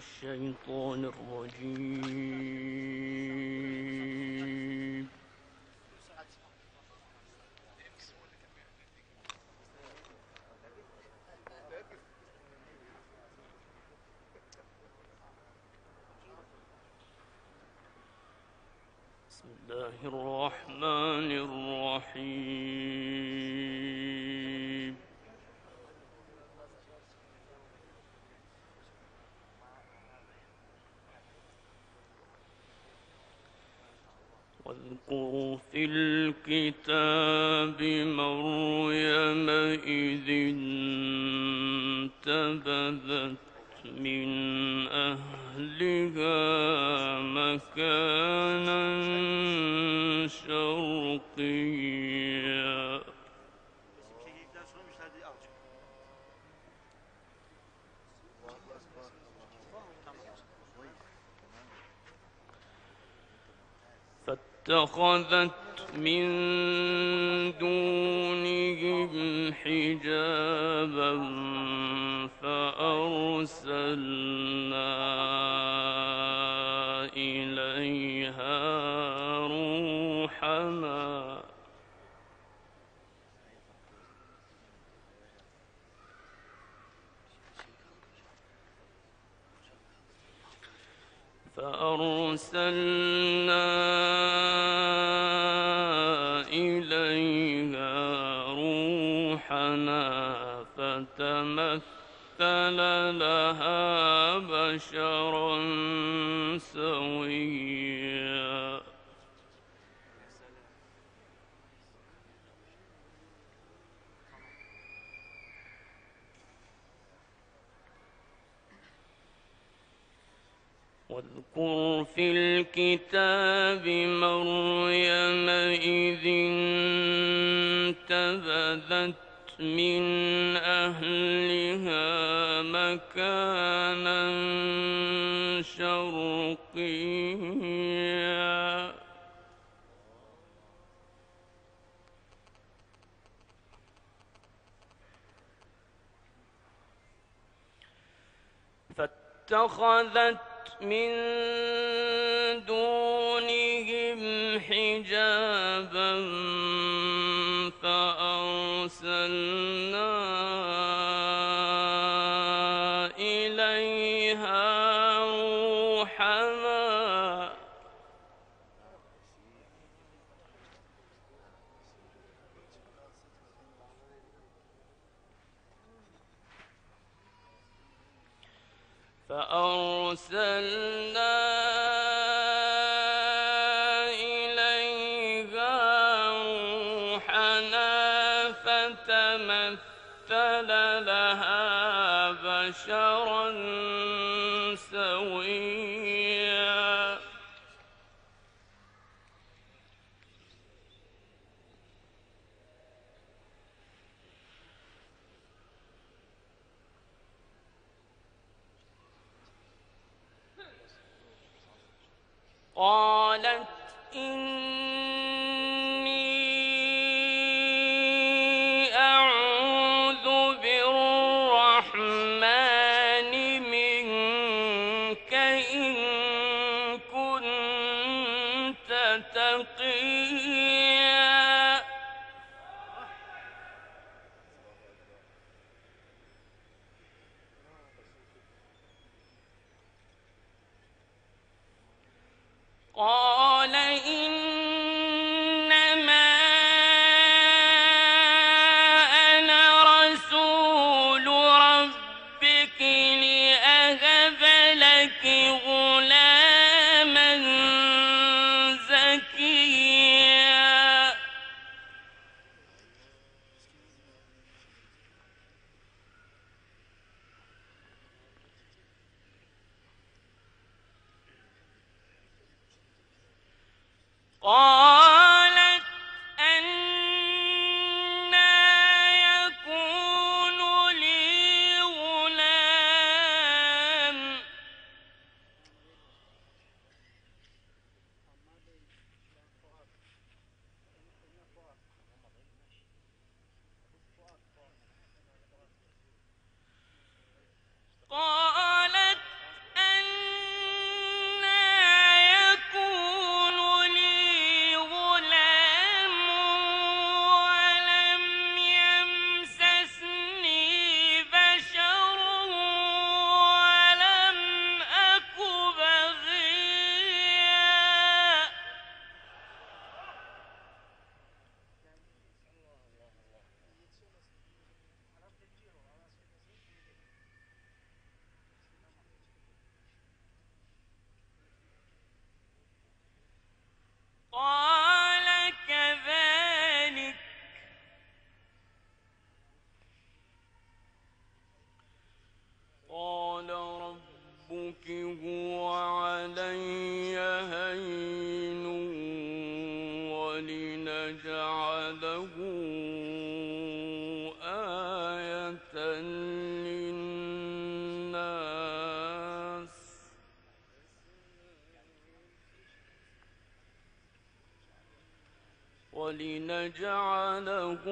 الشيطان الرجيم. في الكتاب مريم إذ انتبذت من أهلها مكانا شرقيا. فاتخذت من دونهم حجابا فأرسلنا إليها روحنا. فأرسلنا مريم إذ انتبذت من أهلها مكانا شرقيا. فاتخذت من دونهم حجابا فأرسلنا إليها روحنا فأرسلنا إليها قالت إني ولنجعله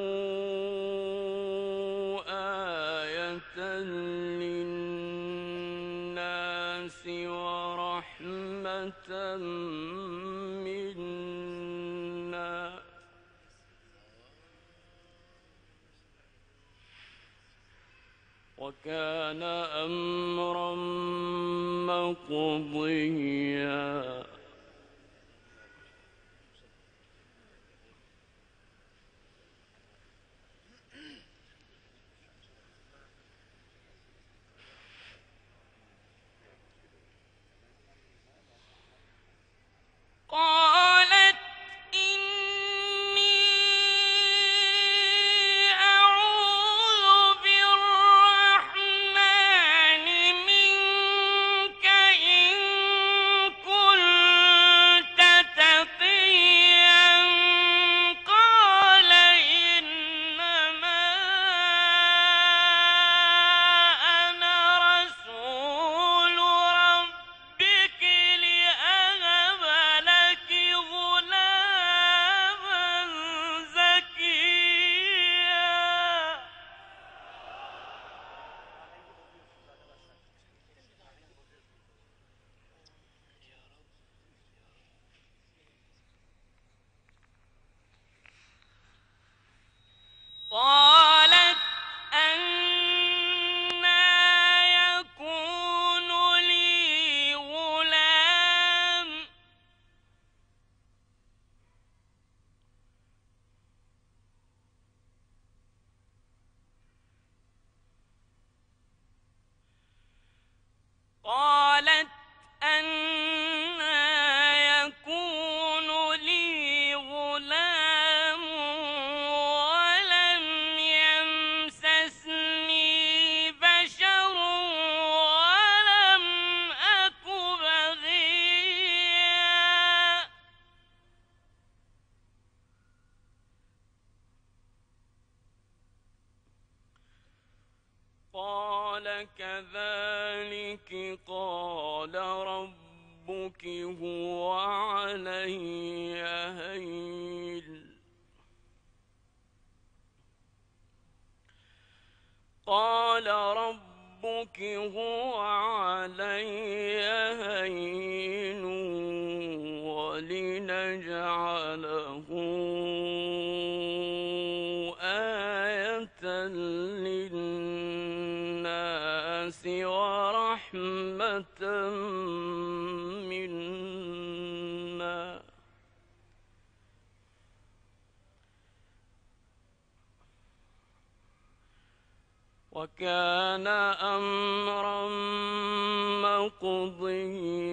آية للناس ورحمة منا. وكان أمرا مقضيا. قال ربك هو عليّ كان أمرا مقضيا.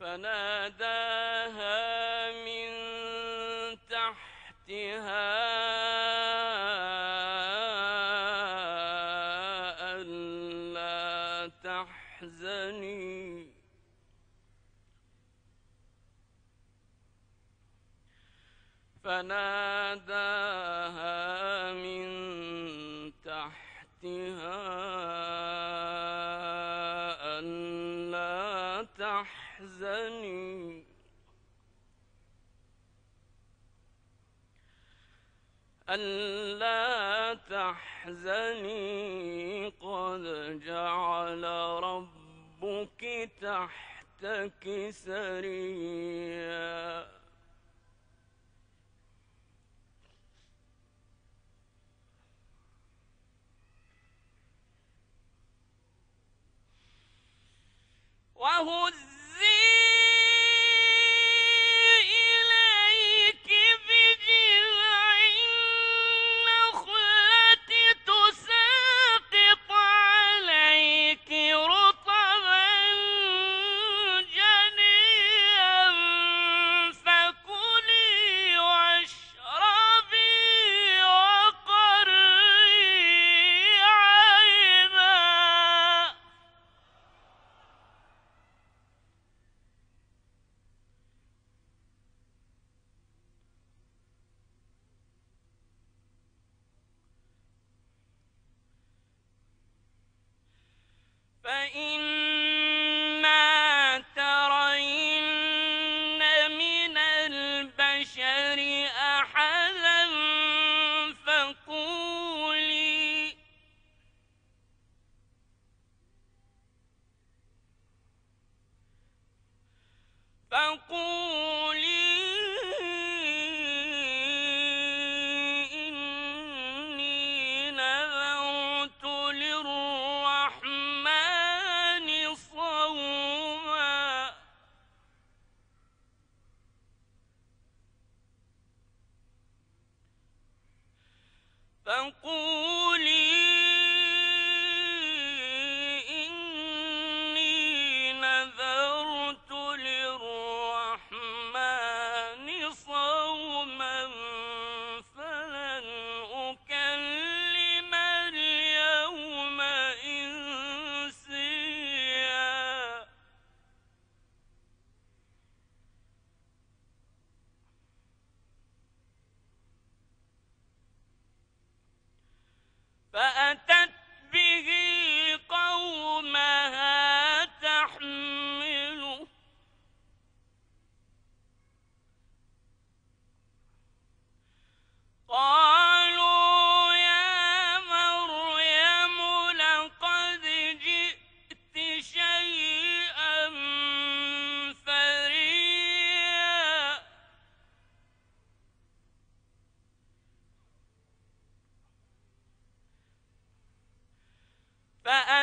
فناداها من تحتها تحزني. ألا تحزني. قد جعل ربك تحتك سريا 欢呼！一。فقل فأ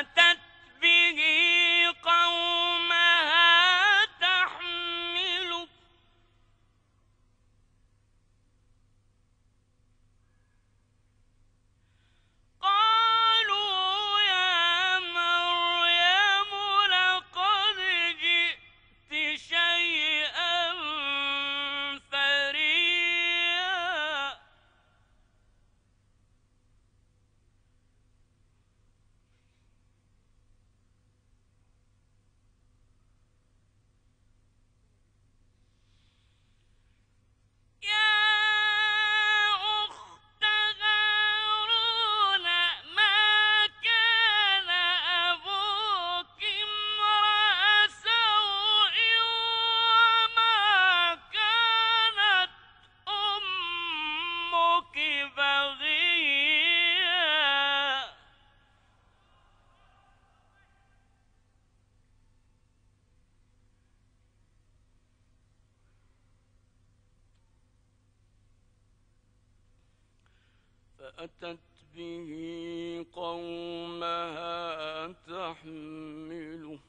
أتت به قومها تحمله.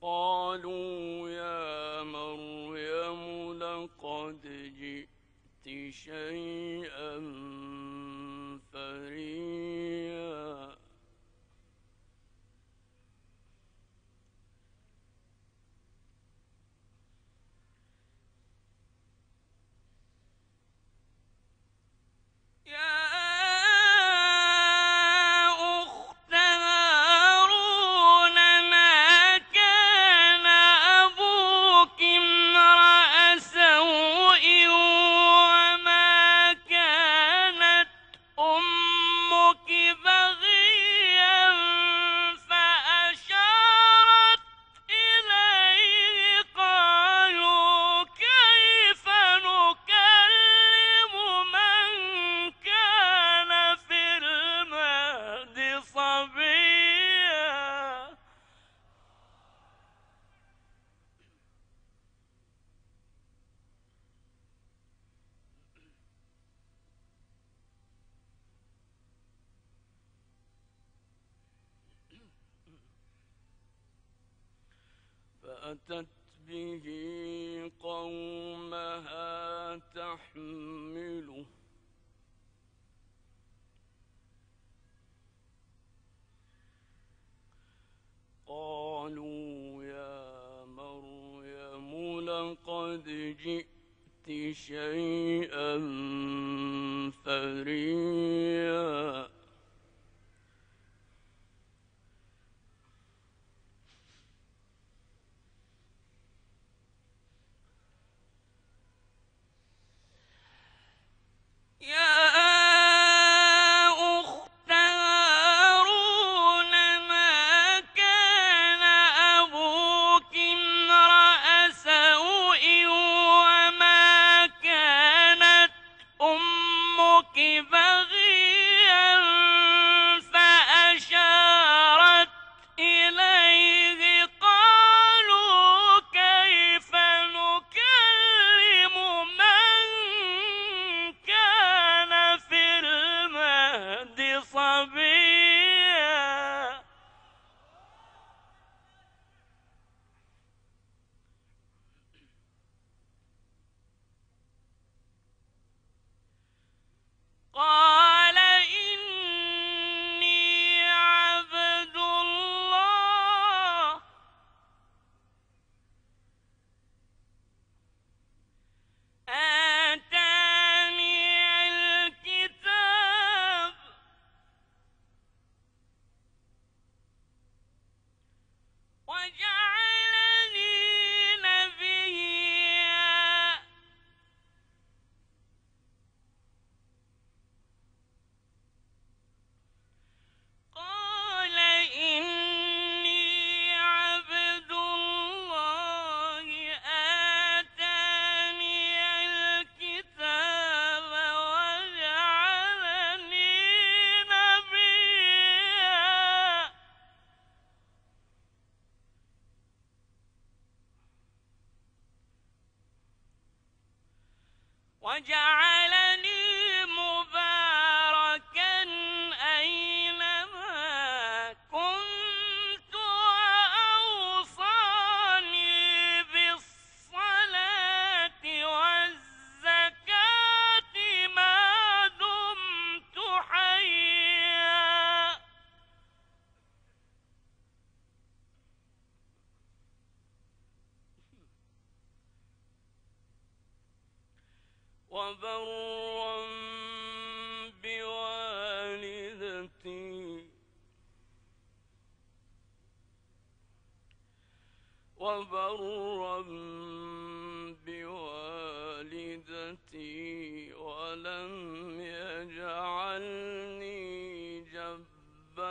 قالوا يا مريم لقد جئت شيئا فريدا. لقد جئت شيئا فريا.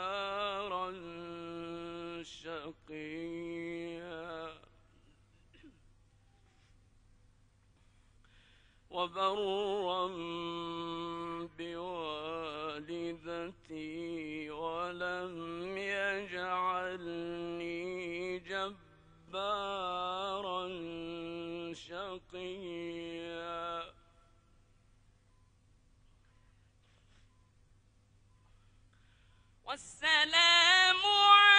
جبارا شقيا. وبرا بوالدتي ولم يجعلني جبارا شقيا. والسلام يتخذ